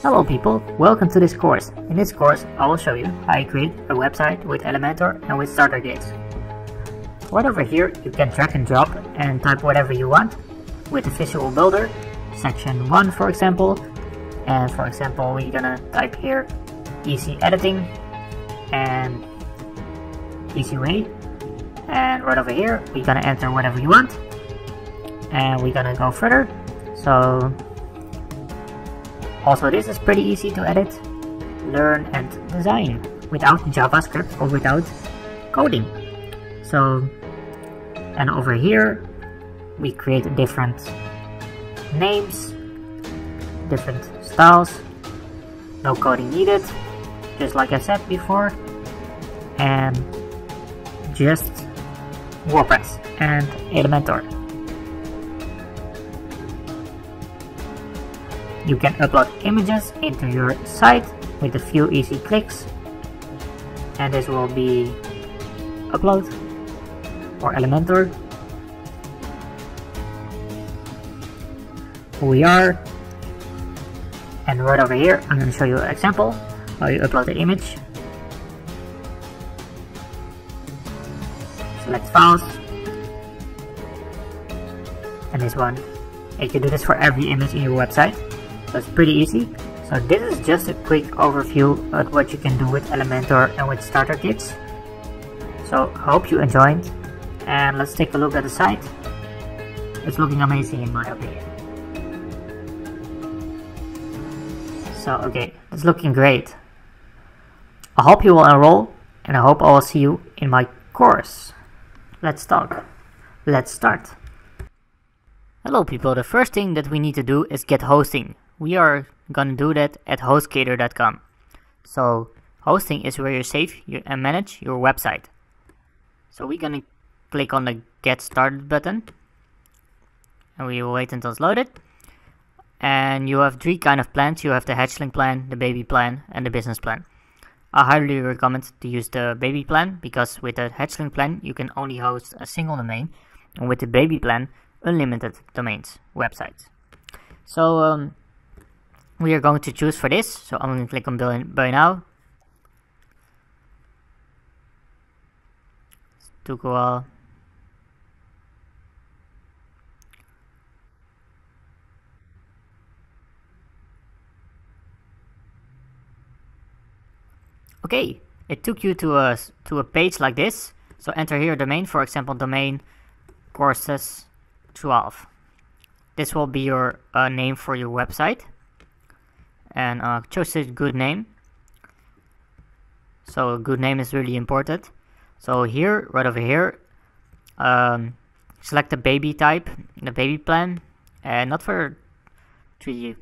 Hello people, welcome to this course. In this course, I will show you how I create a website with Elementor and with starter kits. Right over here, you can drag and drop and type whatever you want with the visual builder, section 1 for example. And for example, we're gonna type here easy editing and easy way. And right over here, we're gonna enter whatever you want. And we're gonna go further. So also this is pretty easy to edit, learn and design without JavaScript or without coding. So, and over here we create different names, different styles, no coding needed, just like I said before, and just WordPress and Elementor. You can upload images into your site with a few easy clicks and this will be upload or Elementor. We are and right over here I'm going to show you an example how you upload the image. Select files and this one. You can do this for every image in your website. So it's pretty easy. So this is just a quick overview of what you can do with Elementor and with starter kits. So hope you enjoyed and let's take a look at the site. It's looking amazing in my opinion. So okay, it's looking great. I hope you will enroll and I hope I will see you in my course. Let's talk. Let's start. Hello people, the first thing that we need to do is get hosting we are gonna do that at hostgator.com. So hosting is where you save and manage your website. So we're gonna click on the get started button and we will wait until it's loaded. And you have three kind of plans. You have the hatchling plan, the baby plan and the business plan. I highly recommend to use the baby plan because with the hatchling plan you can only host a single domain and with the baby plan unlimited domains, websites. So um, we are going to choose for this. So I'm going to click on buy now. Took a while. Okay, it took you to a to a page like this. So enter here domain, for example, domain courses 12. This will be your uh, name for your website and uh, choose a good name. So a good name is really important. So here right over here um, select the baby type the baby plan and not for three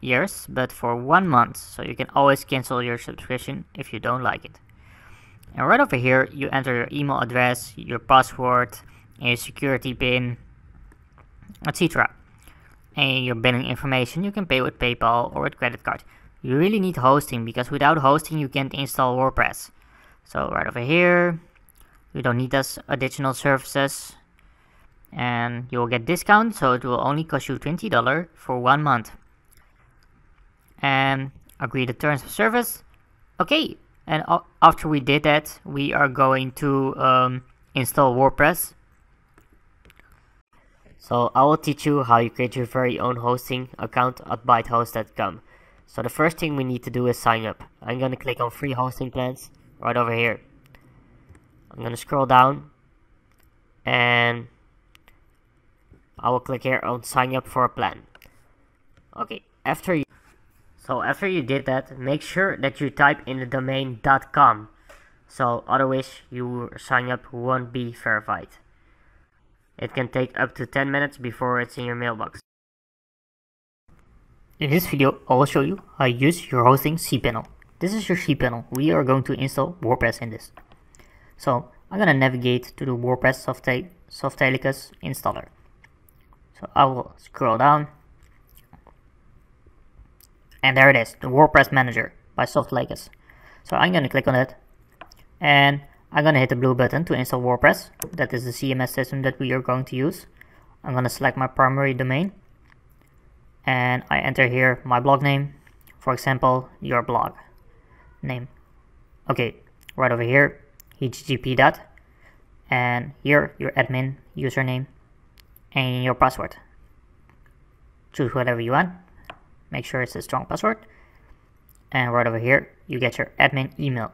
years but for one month. So you can always cancel your subscription if you don't like it. And right over here you enter your email address your password and your security pin etc and your billing information, you can pay with PayPal or with credit card. You really need hosting because without hosting you can't install WordPress. So right over here, you don't need those additional services and you will get discount so it will only cost you $20 for one month. And agree the terms of service. Okay, and after we did that, we are going to um, install WordPress so I will teach you how you create your very own hosting account at byethost.com. So the first thing we need to do is sign up. I'm going to click on free hosting plans right over here. I'm going to scroll down and I will click here on sign up for a plan. Okay, after you so after you did that, make sure that you type in the domain .com. So otherwise your sign up won't be verified. It can take up to 10 minutes before it's in your mailbox. In this video, I will show you how to use your hosting cPanel. This is your cPanel. We are going to install WordPress in this. So I'm gonna navigate to the WordPress Softail Softaculous installer. So I will scroll down. And there it is, the WordPress Manager by Softaculous. So I'm gonna click on it. And I'm gonna hit the blue button to install WordPress. That is the CMS system that we are going to use. I'm gonna select my primary domain and I enter here my blog name, for example, your blog name. Okay, right over here, http dot, and here your admin username and your password. Choose whatever you want. Make sure it's a strong password. And right over here, you get your admin email.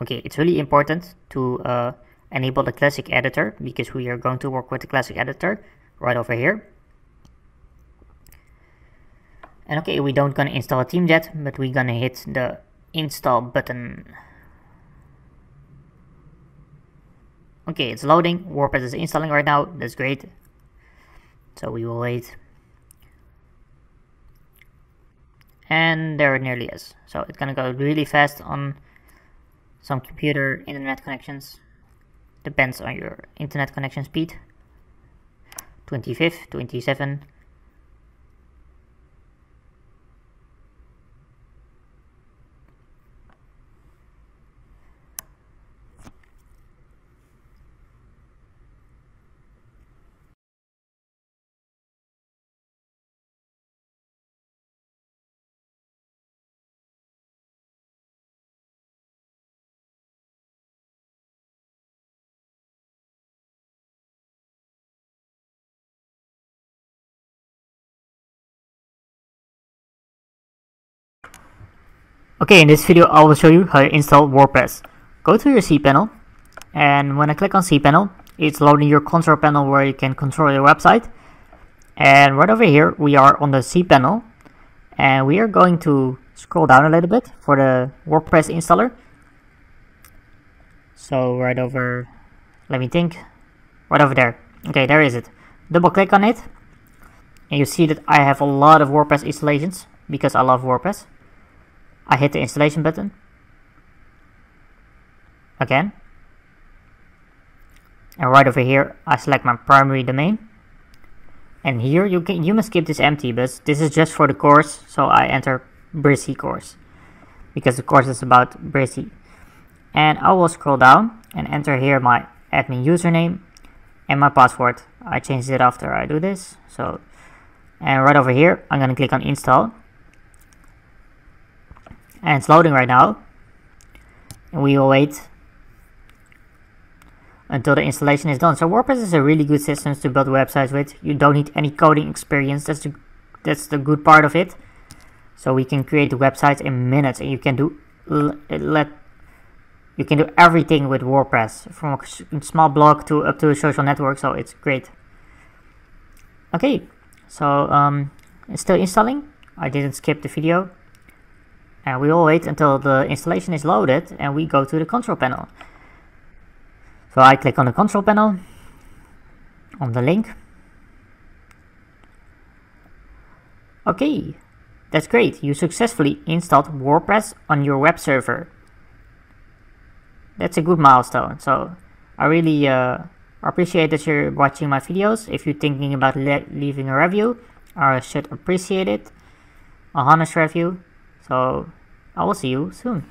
Okay, it's really important to uh, enable the classic editor because we are going to work with the classic editor right over here. And okay, we don't gonna install yet, but we're gonna hit the install button. Okay, it's loading. WordPress is installing right now. That's great. So we will wait. And there it nearly is. So it's gonna go really fast on some computer internet connections. Depends on your internet connection speed. 25, 27, Okay, in this video I will show you how to install WordPress. Go to your cPanel and when I click on cPanel, it's loading your control panel where you can control your website. And right over here we are on the cPanel and we are going to scroll down a little bit for the WordPress installer. So right over, let me think, right over there. Okay, there is it. Double click on it and you see that I have a lot of WordPress installations because I love WordPress. I hit the installation button. Again. And right over here, I select my primary domain. And here you can you must keep this empty, but this is just for the course, so I enter Brizy course. Because the course is about Brizy. And I will scroll down and enter here my admin username and my password. I changed it after I do this. So and right over here, I'm gonna click on install and it's loading right now and we will wait until the installation is done. So WordPress is a really good system to build websites with. You don't need any coding experience. That's the that's the good part of it. So we can create websites in minutes, and you can do let you can do everything with WordPress from a small blog to up to a social network. So it's great. Okay, so um, it's still installing. I didn't skip the video and we will wait until the installation is loaded and we go to the control panel. So I click on the control panel, on the link. Okay, that's great. You successfully installed WordPress on your web server. That's a good milestone. So I really uh, appreciate that you're watching my videos. If you're thinking about leaving a review, I should appreciate it. A honest review. So I will see you soon.